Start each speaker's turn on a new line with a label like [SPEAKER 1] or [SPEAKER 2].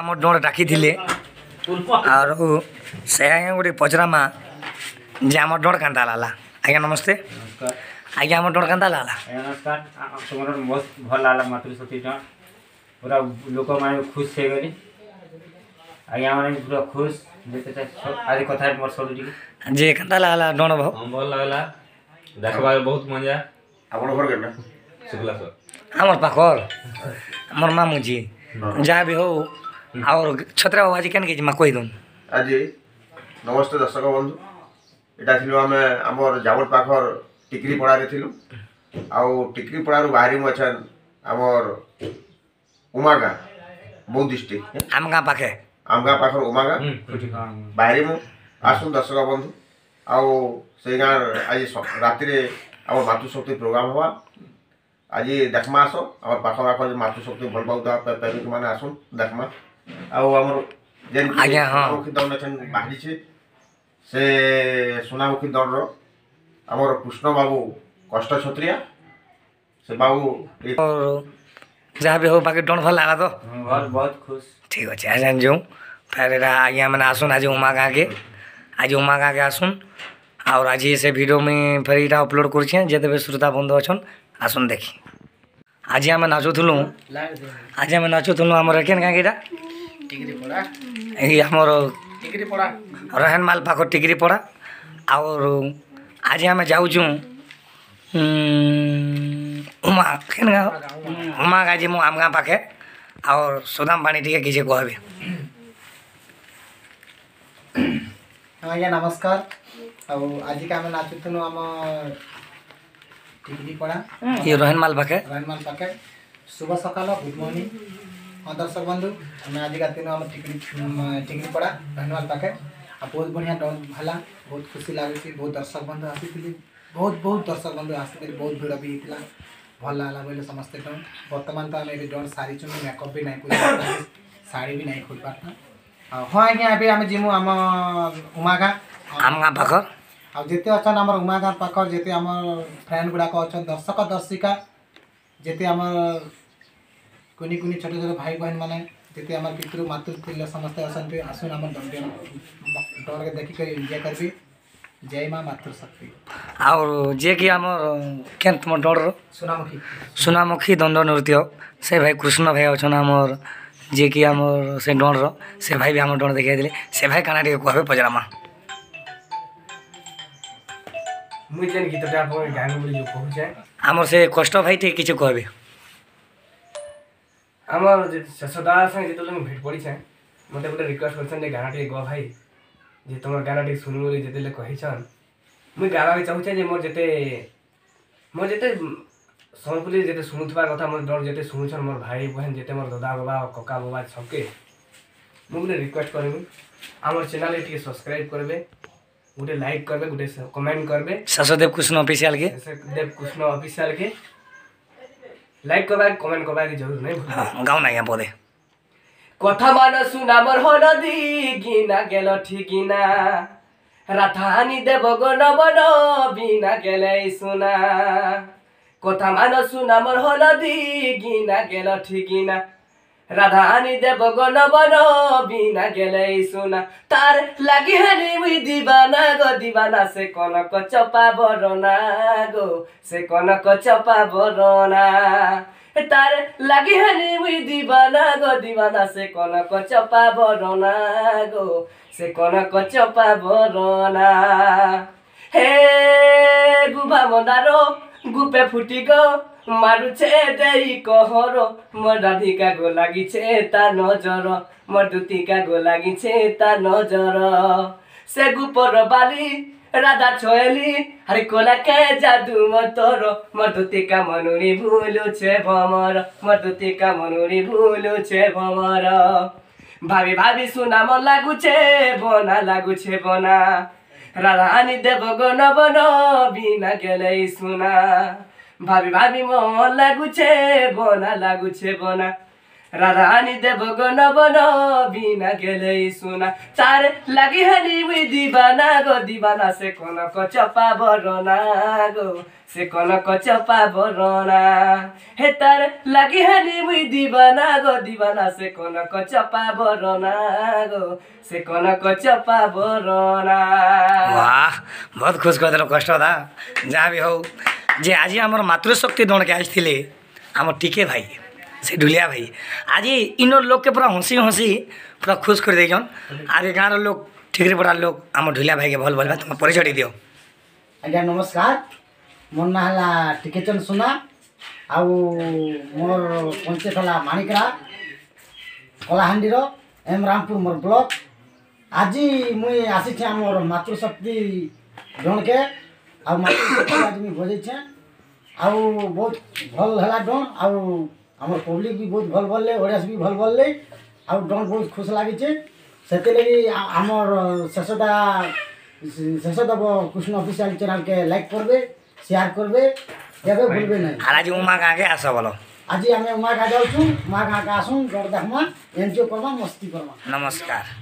[SPEAKER 1] আমার ଜଣେ ଡାକିଥିଲେ ଆରୁ ସେ ଆଜ୍ଞା ଗୋଟେ ପଚରାମା ଯେ ଆମର ଡର କାନ୍ତା ଲାଲା ଆଜ୍ଞା ନମସ୍ତେ ଆଜ୍ଞା ଆମର ଡର କାନ୍ତା
[SPEAKER 2] ଲାଲା ନମସ୍କାର ବହୁତ ଭଲ ଲାଗ୍ଲା ମାତୃଶକ୍ତି ଜଣ ପୁରା ଲୋକମାନେ ଖୁସ ହେଇଗଲେ ଆଜ୍ଞା ମାନେ ପୁରା ଖୁସ୍ ଆଜି କଥା ମୋର ସରୁ ଟିକେ
[SPEAKER 1] ଯେ କାନ୍ତା ଲାଲା ଡଣ
[SPEAKER 3] ଭଲ ଲାଗ୍ଲା ଦେଖବାରେ ବହୁତ ମଜା
[SPEAKER 4] ଆପଣ ଘର କେଟା
[SPEAKER 3] ଶୁକ୍ଲା
[SPEAKER 1] ଆମର ପାଖର ଆମର ମାମୁଁ ଯିଏ ଯାହା ବି ହଉ আর ଛତ୍ରବାବୁ ଆଜି କେନ୍ କିଛି ମା କହିଦଉନ୍
[SPEAKER 4] ଆଜି ନମସ୍ତେ ଦର୍ଶକ ବନ୍ଧୁ ଏଇଟା ଥିଲୁ ଆମେ ଆମର ଜାବର ପାଖର ଟିକିରିପଡ଼ାରେ ଥିଲୁ ଆଉ ଟିକିରିପଡ଼ାରୁ ବାହାରି ମୁଁ ଅଛନ୍ ଆମର ଉମାଗାଁ ବୌଦ୍ଧ ଡିଷ୍ଟ୍ରିକ୍ଟ
[SPEAKER 1] ଆମ ଗାଁ ପାଖେ
[SPEAKER 4] ଆମ ଗାଁ ପାଖର
[SPEAKER 2] ଉମାଗାଁ
[SPEAKER 4] ବାହାରି ମୁଁ ଆସୁନ୍ ଦର୍ଶକ ବନ୍ଧୁ ଆଉ ସେଇ ଗାଁ ଆଜି ରାତିରେ ଆମ ମାତୃଶକ୍ତି ପ୍ରୋଗ୍ରାମ ହେବା ଆଜି ଦେଖମା ଆସ ଆମର ପାଖ ପାଖ ମାତୃଶକ୍ତି ଭଲ ପାଉଥିବା ପ୍ରେମିକମାନେ ଆସୁନ୍ ଦେଖମା आउ हमर जेन बाबू कष्ट क्षत्रिया से बाबू जहाँ भी हो बाकी
[SPEAKER 1] डोंट फल लगा तो बहुत बहुत खुश ठीक हो
[SPEAKER 2] चाहे जान जाऊँ
[SPEAKER 1] फिर रा आइया मैंने आसुन आज उमा गा के आज उमा गा के आसुन और आज ये से वीडियो में फिर इटा अपलोड कर चाहे जेते भी श्रोता बंद अच्छन आसुन देखी आज हमें नाचो थुलू आज हमें नाचो थुलू हमारे कैन गा के इटा ଏଇ ଆମର ରହେନମାଲ ପାଖ ଟିକିରିପଡ଼ା ଆଉରୁ ଆଜି ଆମେ ଯାଉଛୁ ଉମା କେନ୍ ଗାଁ ଉମା ଗାଜି ମୁଁ ଆମ ଗାଁ ପାଖେ ଆଉ ସୁଦାମ ପାଣି ଟିକେ କିଛି କହିବେ
[SPEAKER 5] ଆଜ୍ଞା ନମସ୍କାର ଆଉ ଆଜିକା ଆମେ ନାଚୁଥିଲୁ ଆମ ଟିକିରିପଡ଼ା
[SPEAKER 1] ରହେନମାଲ ପାଖେ
[SPEAKER 5] ରହେନମାଲ ପାଖେ ଶୁଭ ସକାଳ ଗୁଡ଼ ମର୍ଣ୍ଣିଂ हाँ दर्शक बंधु आम आज का दिन आम ठिकरी ठिकरीपड़ा धनवाल पाखे आ बहुत बढ़िया डल है बहुत खुशी लगे बहुत दर्शक बंधु आसी बहुत बहुत दर्शक बंधु आसी बहुत भिड़ भी होता भल लगा बोले समस्ते डन बर्तमान तो आम ये डन सारी मेकअप भी ना कर शाढ़ी भी नहीं खोल पारता हाँ आज्ञा ये आम जीमु
[SPEAKER 1] आम उमागा आम
[SPEAKER 5] आ जिते अच्छा आम उमागा पाखर जिते आम फ्रेंड गुड़ाक अच्छा दर्शक दर्शिका जिते आम কুনি কুনি ছোট ছোট ভাই বহন মানে যেতে আমার পিতৃ মাতৃ সমস্তে অসন্তি আসুন আমার দণ্ডীয় ডরকে দেখিকি এনজয় করবি জয় মা মাতৃশক্তি
[SPEAKER 1] ଆଉ ଯିଏକି ଆମର କେନ୍ ତୁମ ଡର
[SPEAKER 5] ସୁନାମୁଖୀ
[SPEAKER 1] ସୁନାମୁଖୀ ଦଣ୍ଡ ନୃତ୍ୟ ସେ ଭାଇ କୃଷ୍ଣ ଭାଇ ଅଛନ୍ ଆମର ଯିଏକି ଆମର ସେ ଡଣର ସେ ଭାଇ ବି ଆମର ଡଣ ଦେଖାଇଥିଲେ ସେ ଭାଇ କାଣା ଟିକେ କହିବେ ପଚରାମା
[SPEAKER 6] ମୁଇଁ ଯେନ୍ ଗୀତଟା ଆପଣ ଗାଇବେ ବୋଲି ଯେଉଁ କହୁଛେ
[SPEAKER 1] ଆମର ସେ କଷ୍ଟ ଭାଇ ଟିକେ କିଛି କହିବେ
[SPEAKER 6] আমার যশোদা সাথে যেতলে ভিড পড়িছে মতো গোটে রিকোয়েস্ট করছেন যে গানা টিকে গ ভাই যে তোমার গানা টিকে শুনবো বলে যেতে কহিছন মুই গাবাকে চাহুছে যে মোর যেতে মোর যেতে ସମ୍ବଲପୁରୀ ଯେତେ ଶୁଣୁଥିବା କଥା ମୋର ଡର ଯେତେ ଶୁଣୁଛନ୍ ମୋର ଭାଇ ବହେନ ଯେତେ ମୋର ଦଦା ବାବା କକା ବାବା ସବକେ ମୁଁ ଗୋଟେ ରିକ୍ୱେଷ୍ଟ କରିବି ଆମର ଚ୍ୟାନେଲ୍ରେ ଟିକେ ସବସ୍କ୍ରାଇବ୍ କରିବେ ଗୋଟେ ଲାଇକ୍ କରିବେ ଗୋଟେ କମେଣ୍ଟ କରିବେ
[SPEAKER 1] ଶେଷଦେବ କୃଷ୍ଣ ଅଫିସିଆଲ୍କେ
[SPEAKER 6] ଶେଷଦେବ କୃଷ୍ଣ ଅଫିସିଆଲ୍କେ लाइक करबा कमेंट करबा की जरूर नहीं
[SPEAKER 1] हां गाओ ना यहां बोले
[SPEAKER 6] কথা মানসু নামর হলদি গিনা গেল ঠিকিনা রাধানি দেব গণবন বিনা গেলে সোনা কথা মানসু নামর হলদি গিনা গেল ঠিকিনা রাধানি দেব গণবন বিনা গেলে সোনা তার লাগি হানি মুই দিবানা গো দিবানা সে কনক চপা বরনা গো সে কনক চপা বরনা তার লাগি হানি মুই দিবানা গো দিবানা সে কনক চপা বরনা গো সে কনক চপা বরনা হে গুবা মন্দার गुपे फुटी गयो মারুছে দেরি কহর মোর রাধিকা গো লাগিছে তা নজর মোর দুতিকা গো লাগিছে তা নজর সে গুপর বালি রাধা ছয়েলি আরে কোলাকে জাদু মতর মোর দুতিকা মনুরি ভুলুছে ভমর মোর দুতিকা মনুরি ভুলুছে ভমর ভাবি ভাবি সুনাম লাগুছে বনা লাগুছে বনা রানী দেব নব গনব বিনা গেলে সুনা ভাবি ভাবি মন লাগুছে বনা লাগুছে বনা রানি দেব গনব বিনা গেলে সোনা চার লাগি হানি মুই দিবানা গো দিবানা সে কনক চপা বরনা গো সে কনক চপা বরনা হে তার লাগি হানি মুই দিবানা গো দিবানা সে কনক চপা বরনা গো সে কনক চপা বরনা
[SPEAKER 1] বাহ বহুত খুশ কথা কষ্ট দা যা বি হও যে আজি আমার মাতৃশক্তি দণকে আসলে আমার টিকে ভাই ସେ ଢୁଲିଆ ଭାଇ ଆଜି ଇନର୍ ଲୋକ୍କେ ପୁରା ହସି ହସି ପୁରା ଖୁସ୍ କରି ଦେଇଛନ୍ ଆରେ ଗାଁର ଲୋକ ଠିକରେ ପଡ଼ା ଲୋକ ଆମ ଢୁଲିଆ ଭାଇକେ ଭଲ ଭଲ ତୁମେ ପରିଚୟ ଦିଅ
[SPEAKER 7] ଆଜ୍ଞା ନମସ୍କାର ମୋର ନାଁ ହେଲା ଟିକେଚନ୍ ସୁନା ଆଉ ମୋର ପଞ୍ଚାୟତ ହେଲା ମାଣିକରା କଳାହାଣ୍ଡିର ଏମ୍ ରାମପୁର ମୋର ବ୍ଲକ୍ ଆଜି ମୁଇଁ ଆସିଛେ ଆମର ମାତୃଶକ୍ତି ଜଣକେ ଆଉ ମାତୃଶକ୍ତି ଆଜି ମୁଇଁ ବଜେଇଛେ ଆଉ ବହୁତ ଭଲ ହେଲା ଡଣ ଆଉ আমার পব্লিক বি বহুত ভাল বললে ওড়িয়াস বি ভাল বললে ଆଉ ଡନ୍ ବହୁତ ଖୁସି ଲାଗିଛି ସେଥିଲାଗି ଆମର ଶେଷଦା ଶେଷଦେବ କୃଷ୍ଣ ଅଫିସିଆଲ ଚ୍ୟାନେଲ୍କେ ଲାଇକ୍ କରିବେ ସେୟାର କରିବେ କେବେ ଭୁଲବେ
[SPEAKER 1] ନାହିଁ ଆର୍ ଆଜି ଉମା ଗାଁକେ ଆସ ବୋଲ
[SPEAKER 7] ଆଜି ଆମେ ଉମା ଗାଁ ଯାଉଛୁ ଉମା ଗାଁକେ ଆସୁଁ ଡର ଦେଖ୍ମା ଏନ୍ଜୟ କର୍ମା ମସ୍ତି କର୍ମା
[SPEAKER 1] ନମସ୍କାର